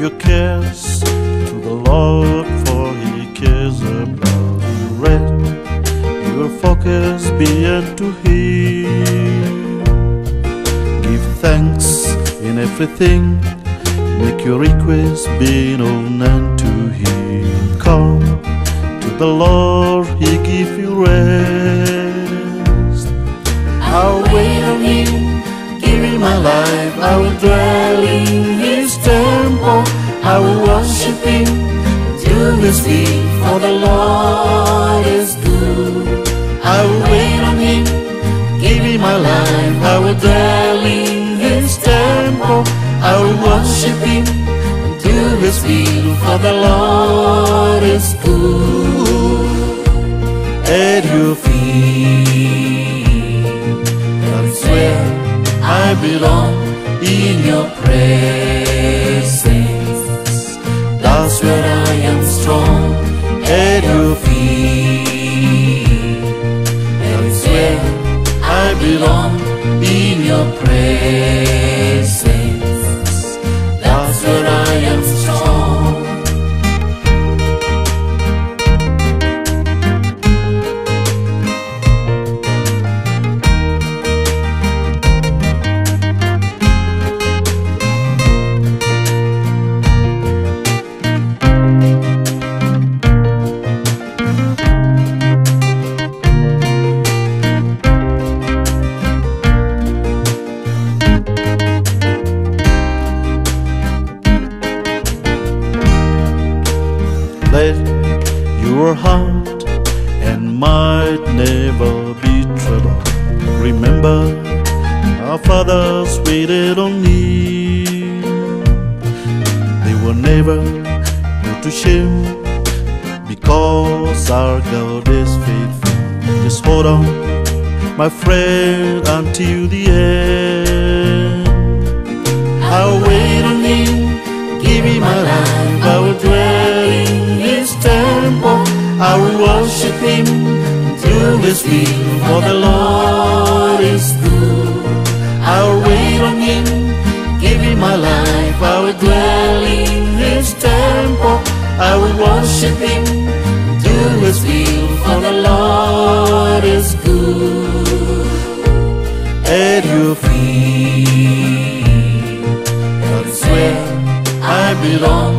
praise to the Lord, for He cares about you. Let your focus be unto Him. Give thanks in everything. Make your request be known unto Him. Come to the Lord, He give you rest. I'll wait on Him, give Him my life. I will dwell in temple. I will worship Him, do His will, for the Lord is good. I will wait on Him, give Him my life. I will dwell in His temple. I will worship Him, do His will, for the Lord is good. At your feet, that's where I belong in your presence. Belong in your presence. Let your heart and might never be troubled. Remember, our fathers waited on me. They were never put to shame because our God is faithful. Just hold on, my friend, until the end. I'll wait His will, for the Lord is good. I'll wait on Him, give me my life. I will dwell in His temple. I will worship Him, do His will, for the Lord is good. At your feet. That's where I belong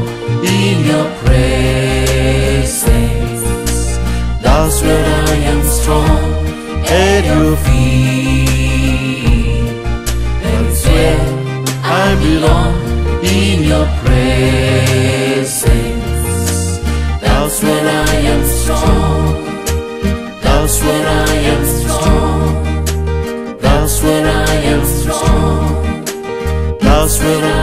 presence. That's when I am strong. That's when I am strong. That's when I am strong. That's where I